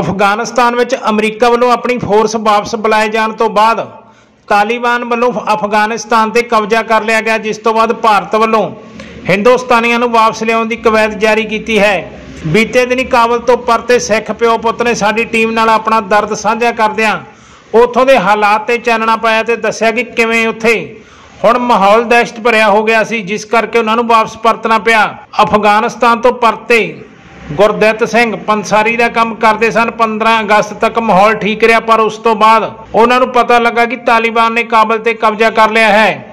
ਅਫਗਾਨਿਸਤਾਨ ਵਿੱਚ ਅਮਰੀਕਾ ਵੱਲੋਂ ਆਪਣੀ ਫੋਰਸ ਵਾਪਸ ਬੁਲਾਏ ਜਾਣ ਤੋਂ ਬਾਅਦ ਤਾਲਿਬਾਨ ਵੱਲੋਂ ਅਫਗਾਨਿਸਤਾਨ ਤੇ ਕਬਜ਼ਾ ਕਰ ਲਿਆ ਗਿਆ, ਜਿਸ ਤੋਂ ਬਾਅਦ ਭਾਰਤ ਵੱਲੋਂ ਹਿੰਦੁਸਤਾਨੀਆਂ ਨੂੰ ਵਾਪਸ ਲਿਆਉਣ ਦੀ ਕਵਾਇਦ ਜਾਰੀ ਕੀਤੀ ਹੈ। ਬੀਤੇ ਦਿਨੀ ਕਾਬਲ ਤੋਂ ਪਰਤੇ ਸਿੱਖ ਪਿਓ ਪੁੱਤ ਨੇ ਸਾਡੀ ਟੀਮ ਨਾਲ ਆਪਣਾ ਦਰਦ ਸਾਂਝਾ ਕਰਦਿਆਂ ਉੱਥੋਂ ਦੇ ਹਾਲਾਤ ਤੇ ਚਾਨਣਾ ਪਾਇਆ ਤੇ ਦੱਸਿਆ ਕਿ ਕਿਵੇਂ ਉੱਥੇ ਹੁਣ ਮਾਹੌਲ ਦਹਿਸ਼ਤ ਭਰਿਆ ਹੋ ਗਿਆ ਸੀ, ਜਿਸ ਕਰਕੇ ਉਹਨਾਂ ਨੂੰ ਵਾਪਸ ਪਰਤਣਾ ਪਿਆ। ਅਫਗਾਨਿਸਤਾਨ ਤੋਂ ਪਰਤੇ ਗੁਰਦਿੱਤ ਸਿੰਘ ਪੰਸਾਰੀ ਦਾ ਕੰਮ ਕਰਦੇ ਸਨ। 15 ਅਗਸਤ ਤੱਕ ਮਾਹੌਲ ਠੀਕ ਰਿਹਾ, ਪਰ ਉਸ ਤੋਂ ਬਾਅਦ ਉਹਨਾਂ ਨੂੰ ਪਤਾ ਲੱਗਾ ਕਿ ਤਾਲਿਬਾਨ ਨੇ ਕਾਬਲ ਤੇ ਕਬਜ਼ਾ ਕਰ ਲਿਆ ਹੈ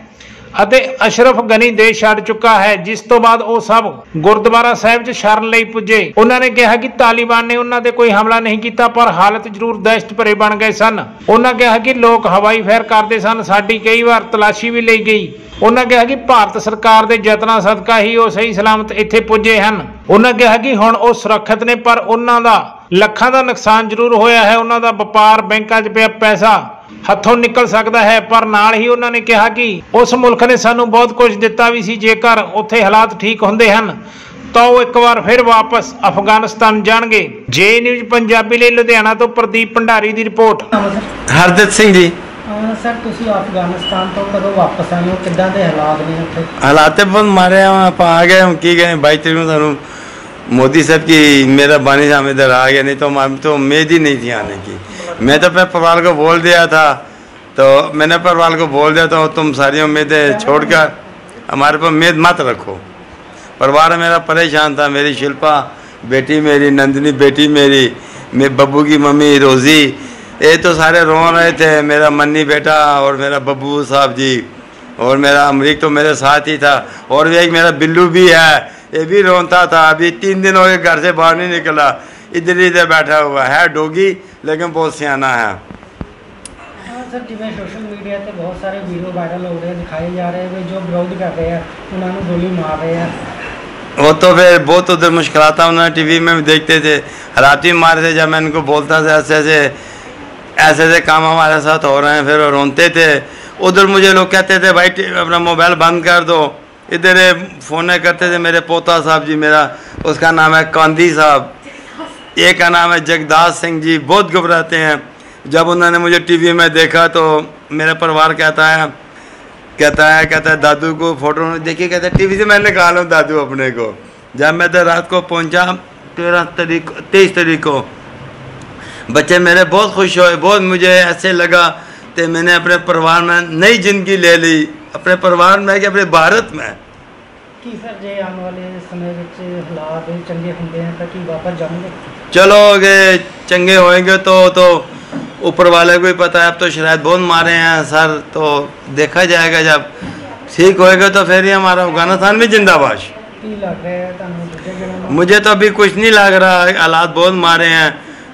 ਅਤੇ ਅਸ਼ਰਫ ਗਨੀ ਦੇਸ਼ ਛੱਡ ਚੁੱਕਾ ਹੈ, ਜਿਸ ਤੋਂ ਬਾਅਦ ਉਹ ਸਭ ਗੁਰਦੁਆਰਾ ਸਾਹਿਬ 'ਚ ਸ਼ਰਨ ਲਈ ਪੁੱਜੇ। ਉਹਨਾਂ ਨੇ ਕਿਹਾ ਕਿ ਤਾਲਿਬਾਨ ਨੇ ਉਹਨਾਂ ਤੇ ਕੋਈ ਹਮਲਾ ਨਹੀਂ ਕੀਤਾ, ਪਰ ਹਾਲਤ ਜ਼ਰੂਰ ਦਹਿਸ਼ਤ ਭਰੇ ਬਣ ਗਏ ਸਨ। ਉਹਨਾਂ ਕਿਹਾ ਕਿ ਲੋਕ ਹਵਾਈ ਫੇਰ ਕਰਦੇ ਸਨ। ਸਾਡੀ ਕਈ ਵਾਰ ਤਲਾਸ਼ੀ ਵੀ ਲਈ ਗਈ। ਉਹਨਾਂ ਕਿਹਾ ਕਿ ਭਾਰਤ ਸਰਕਾਰ ਦੇ ਯਤਨਾਂ ਸਦਕਾ ਹੀ ਉਹ ਸਹੀ ਸਲਾਮਤ ਇੱਥੇ ਪੁੱਜੇ ਹਨ। ਉਹਨਾਂ ਕਿਹਾ ਕਿ ਹੁਣ ਉਹ ਸੁਰੱਖਿਅਤ ਨੇ, ਪਰ ਉਹਨਾਂ ਦਾ ਲੱਖਾਂ ਦਾ ਨੁਕਸਾਨ ਜ਼ਰੂਰ ਹੋਇਆ ਹੈ। ਉਹਨਾਂ ਦਾ ਵਪਾਰ ਬੈਂਕਾਂ 'ਚ ਪਿਆ ਪੈਸਾ ਹੱਥੋਂ ਨਿਕਲ ਸਕਦਾ ਹੈ, ਪਰ ਨਾਲ ਹੀ ਉਹਨਾਂ ਨੇ ਕਿਹਾ ਕਿ ਉਸ ਮੁਲਕ ਨੇ ਸਾਨੂੰ ਬਹੁਤ ਕੁਝ ਦਿੱਤਾ ਵੀ ਸੀ, ਜੇਕਰ ਉੱਥੇ ਹਾਲਾਤ ਠੀਕ ਹੁੰਦੇ ਹਨ, ਤਾਂ ਉਹ ਇੱਕ ਵਾਰ ਫਿਰ ਵਾਪਸ ਅਫਗਾਨਿਸਤਾਨ ਜਾਣਗੇ। ਜੇ ਨਿਊਜ਼ ਪੰਜਾਬੀ ਲਈ ਲੁਧਿਆਣਾ ਤੋਂ ਪ੍ਰਦੀਪ ਭੰਡਾਰੀ ਦੀ ਰਿਪੋਰਟ। ਹਰਦਿਤ ਸਿੰਘ ਜੀ ਸਰ ਤੁਸੀਂ ਅਫਗਾਨਿਸਤਾਨ ਤੋਂ ਕਦੋਂ ਵਾਪਸ ਆਏ ਹੋ ਕਿੱਦਾਂ ਦੇ ਹਾਲਾਤ ਨੇ ਉੱਥੇ ਹਾਲਾਤ ਤੇ ਬਹੁਤ ਮਾਰੇ ਆ ਆਪਾਂ ਆ ਗਏ हम की गए बाईस तरीक को ਸਾਨੂੰ मोदी साहब की मेरा बानी से हम इधर आ गए नहीं तो हमारी तो उम्मीद ही नहीं थी आने की मैं तो अपने परिवार को बोल दिया था तो मैंने परिवार को बोल दिया था तुम सारी उम्मीदें छोड़कर हमारे पर उम्मीद मत रखो परिवार मेरा परेशान था मेरी शिल्पा बेटी मेरी नंदिनी बेटी मेरी मेरे बब्बू की मम्मी रोज़ी ये तो सारे रो रहे थे मेरा मन्नी बेटा और मेरा बब्बू साहब जी और मेरा अमरीक तो मेरे साथ ही था और एक मेरा बिल्लू भी है ये भी रोनता था अभी तीन दिन हो गए घर से बाहर नहीं निकला इधर इधर बैठा हुआ है डोगी लेकिन बहुत सियाना है। हाँ, सर सोशल मीडिया बहुत सारे वीडियो वायरल हो रहे हैं जा रहे हैं जो विरोध कर रहे हैं उन्होंने गोली मार रहे हैं। वो तो फिर बहुत उधर मुश्किल था उन्होंने टीवी में भी देखते थे रात भी मारे थे जब मैं इनको बोलता था ऐसे ऐसे ऐसे ऐसे काम हमारे साथ हो रहे हैं, फिर रोनते थे। उधर मुझे लोग कहते थे, भाई अपना मोबाइल बंद कर दो। इधर फ़ोन करते थे, मेरे पोता साहब जी, मेरा, उसका नाम है कांदी साहब। एक का नाम है जगदास सिंह जी, बहुत घबराते हैं। जब उन्होंने मुझे टीवी में देखा तो मेरा परिवार कहता है कहता है कहता है, दादू को फ़ोटो देखिए कहता है टीवी से मैं निकालूँ दादू अपने को। जब मैं तो रात को पहुँचा, तेरह तारीख, तेईस तारीख को बच्चे मेरे बहुत खुश हुए बहुत मुझे ऐसे लगा कि मैंने अपने परिवार में नई जिंदगी ले ली अपने परिवार में कि अपने भारत में ਕੀ ਸਰ ਜੇ ਆਉਣ ਵਾਲੇ ਸਮੇਂ ਵਿੱਚ ਹਾਲਾਤ ਚੰਗੇ ਹੁੰਦੇ ਆ ਤਾਂ ਕੀ ਵਾਪਸ ਜਾਓਗੇ चलो अगे चंगे होएंगे तो तो ऊपर वाले को ही पता है अब तो शायद बहुत मारे हैं सर तो देखा जाएगा जब ठीक होएगा तो फिर ही हमारा अफगानिस्तान भी जिंदाबाद ਕੀ ਲੱਗ ਰਿਹਾ ਹੈ ਤੁਹਾਨੂੰ ਦੂਜੇ ਦਿਨਾਂ ਨੂੰ मुझे तो अभी कुछ नहीं लग रहा है, हालात बहुत मारे हैं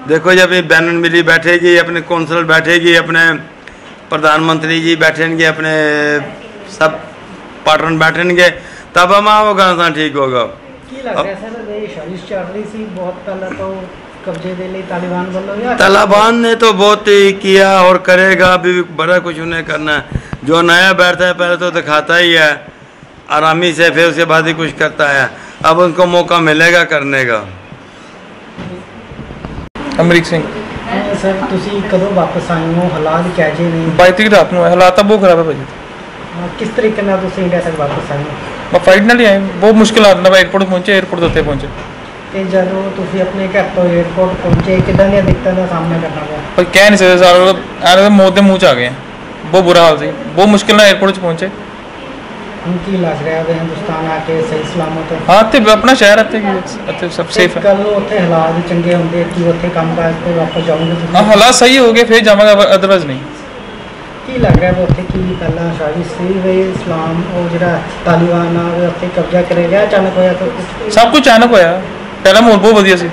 देखो जब ये बैनर मिली बैठेगी अपने कौंसल बैठेगी अपने प्रधानमंत्री जी बैठेंगे अपने सब पार्टन बैठेंगे तब हम होगा ठीक होगा। तालिबान ने तो बहुत ही किया और करेगा अभी बड़ा कुछ उन्हें करना है। जो नया बैठता है पहले तो दिखाता ही है आरामी से फिर उसके बाद ही कुछ करता है। अब उनको मौका मिलेगा करने का। ਅਮਰੀਕ ਸਿੰਘ। ਸਰ ਤੁਸੀਂ ਕਦੋਂ ਵਾਪਸ ਆਏ ਹੋ? ਹਾਲਾਤ ਕਿਹ ਨੇ? 22 ਤਰੀਕ ਰਾਤ ਨੂੰ ਹਾਲਾਤ ਤਾਂ ਬਹੁਤ ਖਰਾਬ ਹੈ ਭਾਜੀ ਕਿਸ ਤਰੀਕੇ ਨਾਲ ਤੁਸੀਂ ਇੰਡੀਆ ਤੱਕ ਵਾਪਸ ਆਏ ਹੋ? ਮੈਂ ਫਲਾਈਟ ਨਾਲ ਹੀ ਆਏ ਬਹੁਤ ਮੁਸ਼ਕਿਲ ਆਉਂਦਾ ਮੈਂ 에어ਪੋਰਟ ਪਹੁੰਚੇ 에어ਪੋਰਟ ਦੇ ਪਹੁੰਚੇ। ਤੇ ਜਦੋਂ ਤੁਸੀਂ ਆਪਣੇ ਘਰ ਤੋਂ 에ਅਰਪੋਰਟ ਪਹੁੰਚੇ ਕਿਦਾਂ ਦੀਆਂ ਦਿੱਕਤਾਂ ਦਾ ਸਾਹਮਣਾ ਕਰਨਾ ਪਿਆ? ਪਰ ਕਹਿ ਨਹੀਂ ਸਕਦੇ। ਸਾਰਾ ਐਨ ਮੌਤ ਦੇ ਮੂੰਹ ਚ ਆ ਗਏ ਬਹੁਤ ਬੁਰਾ ਹਾਲ ਸੀ। ਬਹੁਤ ਮੁਸ਼ਕਿਲ ਨਾਲ 에어ਪੋਰਟ 'ਚ ਪਹੁੰਚੇ। ਕੀ ਲੱਗ ਰਿਹਾ ਹੈ ਹਿੰਦੁਸਤਾਨ ਆ ਕੇ ਸਹੀ ਸਲਾਮਤ ਹਾਂ? ਤੇ ਆਪਣਾ ਸ਼ਹਿਰ ਇੱਥੇ ਕੀ ਇੱਥੇ ਸਭ ਸੇਫ ਹੈ। ਕੱਲ ਨੂੰ ਉੱਥੇ ਹਾਲਾਤ ਚੰਗੇ ਹੁੰਦੇ ਕਿ ਉੱਥੇ ਕੰਮ ਕਾਜ ਤੇ ਵਾਪਸ ਜਾਓਗੇ ਹਾਂ ਤੁਸੀਂ ਹਾਲਾਤ ਸਹੀ ਹੋ ਗਏ ਫਿਰ ਜਾਵਾਂਗਾ ਅਦਰਵਾਈਜ਼ ਨਹੀਂ। ਕੀ ਲੱਗ ਰਿਹਾ ਹੈ ਉੱਥੇ ਕੀ ਪਹਿਲਾਂ ਸਾਜ਼ਿਸ਼ ਸੀ ਵੀ ਇਸਲਾਮ ਉਹ ਜਿਹੜਾ ਤਾਲਿਬਾਨ ਆ ਉਹ ਉੱਥੇ ਕਬਜ਼ਾ ਕਰੇਗਾ ਅਚਾਨਕ ਹੋਇਆ ਤਾਂ ਕੁਛ ਸਭ ਕੁਝ ਅਚਾਨਕ ਹੋਇਆ। ਪਹਿਲਾਂ ਮਾਹੌਲ ਬਹੁਤ ਵਧੀਆ ਸੀ।